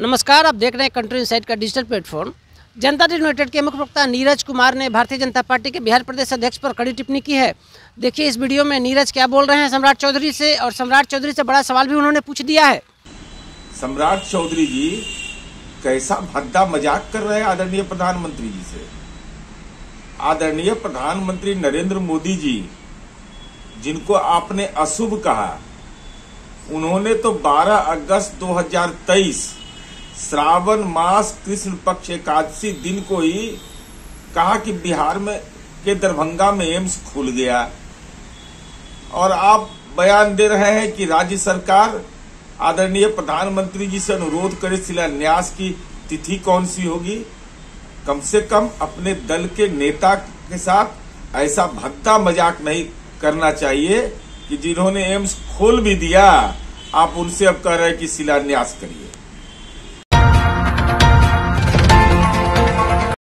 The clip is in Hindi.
नमस्कार, आप देख रहे हैं कंट्री इनसाइट का digital platform Janata Dal United के मुख्य प्रवक्ता नीरज कुमार ने भारतीय जनता पार्टी के बिहार प्रदेश अध्यक्ष पर कड़ी टिप्पणी की है। देखिए इस वीडियो में नीरज क्या बोल रहे हैं सम्राट चौधरी से, और सम्राट चौधरी से बड़ा सवाल भी उन्होंने पूछ दिया है। सम्राट चौधरी जी, कैसा भद्दा मज़ाक कर रहे हैं आदरणीय प्रधानमंत्री जी से? आदरणीय प्रधानमंत्री नरेंद्र मोदी जी, जिनको आपने अशुभ कहा, उन्होंने तो 12 अगस्त 2023 श्रावण मास कृष्ण पक्ष एकादशी दिन को ही कहा कि बिहार में, के दरभंगा में एम्स खुल गया। और आप बयान दे रहे हैं कि राज्य सरकार, आदरणीय प्रधानमंत्री जी से अनुरोध करे शिलान्यास की तिथि कौन सी होगी? कम से कम अपने दल के नेता के साथ ऐसा भद्दा मज़ाक नहीं करना चाहिए कि जिन्होंने एम्स खोल भी दिया, आप उनसे अब कह रहे हैं कि शिलान्यास करिए।